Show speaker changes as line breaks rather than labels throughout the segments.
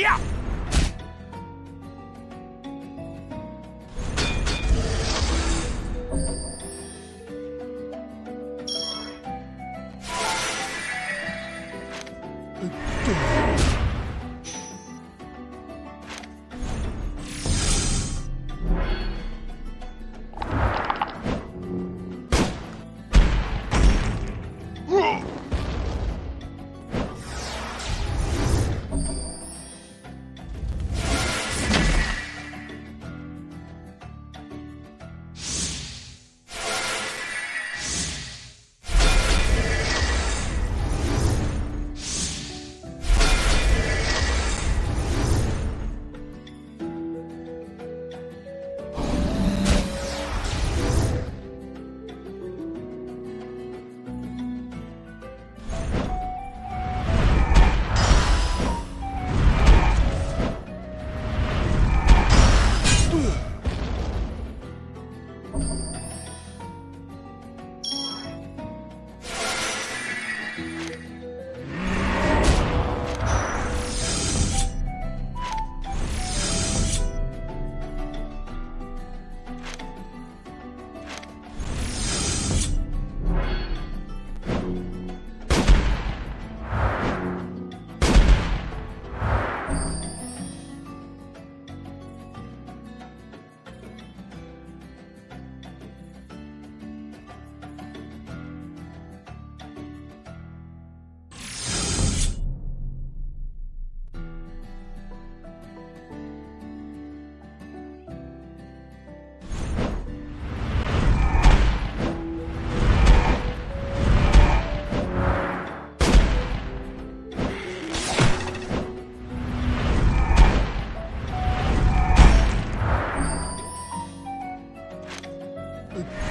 呀！
对。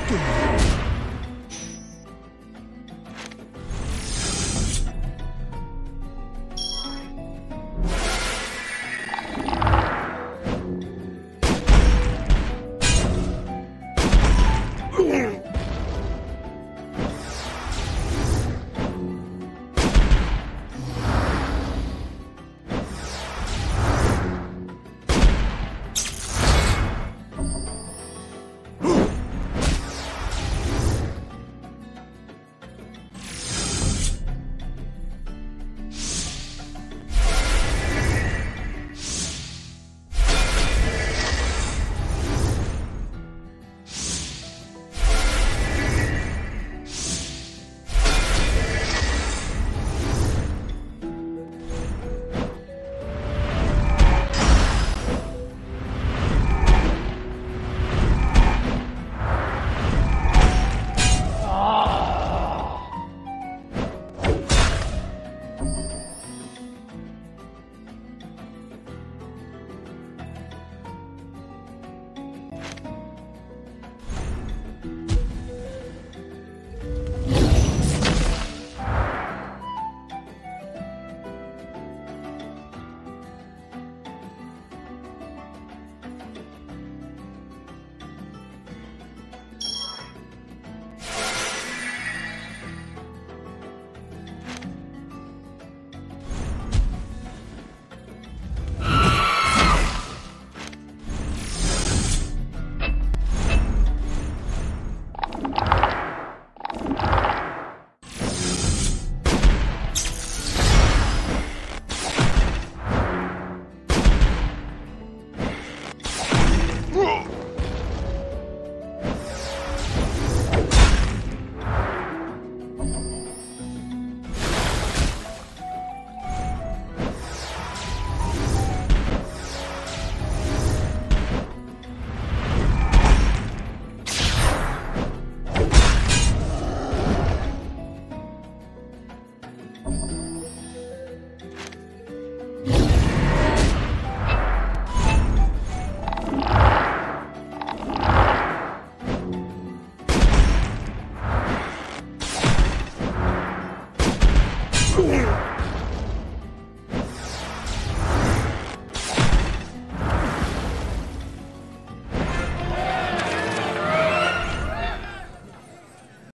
Doctor.